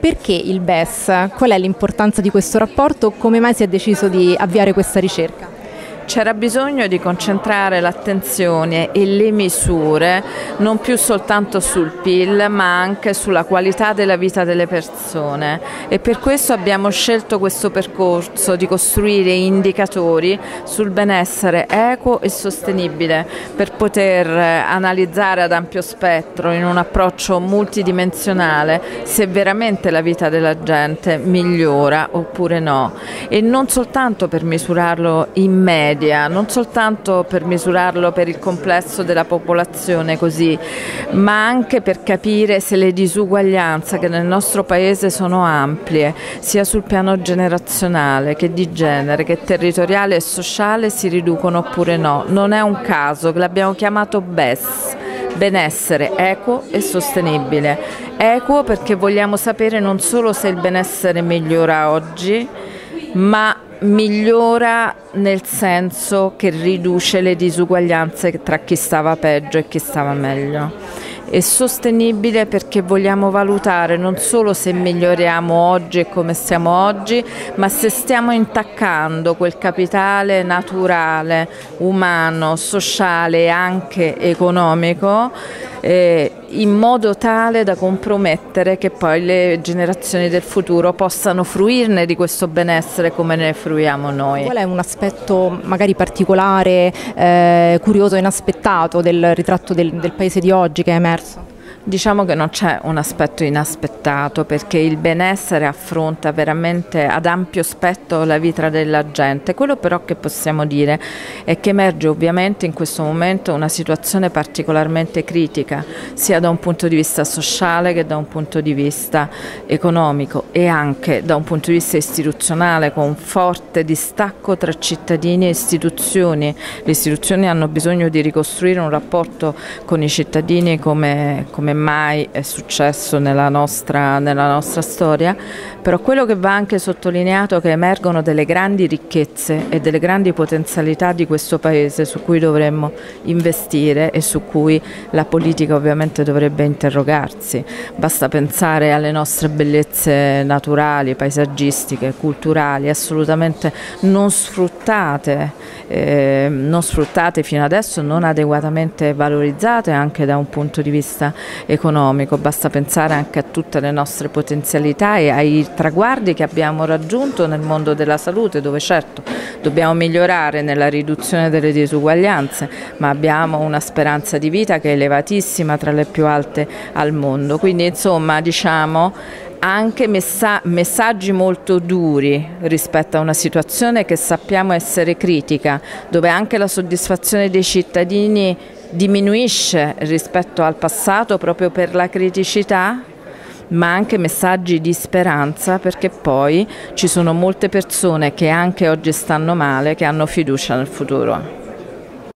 Perché il BES? Qual è l'importanza di questo rapporto? Come mai si è deciso di avviare questa ricerca? C'era bisogno di concentrare l'attenzione e le misure non più soltanto sul PIL ma anche sulla qualità della vita delle persone. E per questo abbiamo scelto questo percorso di costruire indicatori sul benessere equo e sostenibile per poter analizzare ad ampio spettro in un approccio multidimensionale se veramente la vita della gente migliora oppure no. E non soltanto per misurarlo in media media, non soltanto per misurarlo per il complesso della popolazione così, ma anche per capire se le disuguaglianze che nel nostro paese sono ampie, sia sul piano generazionale che di genere, che territoriale e sociale si riducono oppure no. Non è un caso l'abbiamo chiamato BES benessere equo e sostenibile. Equo perché vogliamo sapere non solo se il benessere migliora oggi, ma migliora nel senso che riduce le disuguaglianze tra chi stava peggio e chi stava meglio. E sostenibile perché vogliamo valutare non solo se miglioriamo oggi e come stiamo oggi, ma se stiamo intaccando quel capitale naturale, umano, sociale e anche economico eh, in modo tale da compromettere che poi le generazioni del futuro possano fruirne di questo benessere come ne fruiamo noi. Qual è un aspetto magari particolare, eh, curioso, inaspettato del ritratto del, del paese di oggi che è emerso? Diciamo che non c'è un aspetto inaspettato perché il benessere affronta veramente ad ampio spettro la vita della gente. Quello però che possiamo dire è che emerge ovviamente in questo momento una situazione particolarmente critica, sia da un punto di vista sociale che da un punto di vista economico e anche da un punto di vista istituzionale con un forte distacco tra cittadini e istituzioni. Le istituzioni hanno bisogno di ricostruire un rapporto con i cittadini come, come come mai è successo nella nostra, nella nostra storia, però quello che va anche sottolineato è che emergono delle grandi ricchezze e delle grandi potenzialità di questo Paese su cui dovremmo investire e su cui la politica ovviamente dovrebbe interrogarsi. Basta pensare alle nostre bellezze naturali, paesaggistiche, culturali, assolutamente non sfruttate, eh, non sfruttate fino adesso, non adeguatamente valorizzate anche da un punto di vista economico, basta pensare anche a tutte le nostre potenzialità e ai traguardi che abbiamo raggiunto nel mondo della salute, dove certo dobbiamo migliorare nella riduzione delle disuguaglianze, ma abbiamo una speranza di vita che è elevatissima, tra le più alte al mondo. Quindi insomma diciamo anche messa messaggi molto duri rispetto a una situazione che sappiamo essere critica, dove anche la soddisfazione dei cittadini diminuisce rispetto al passato proprio per la criticità ma anche messaggi di speranza perché poi ci sono molte persone che anche oggi stanno male che hanno fiducia nel futuro.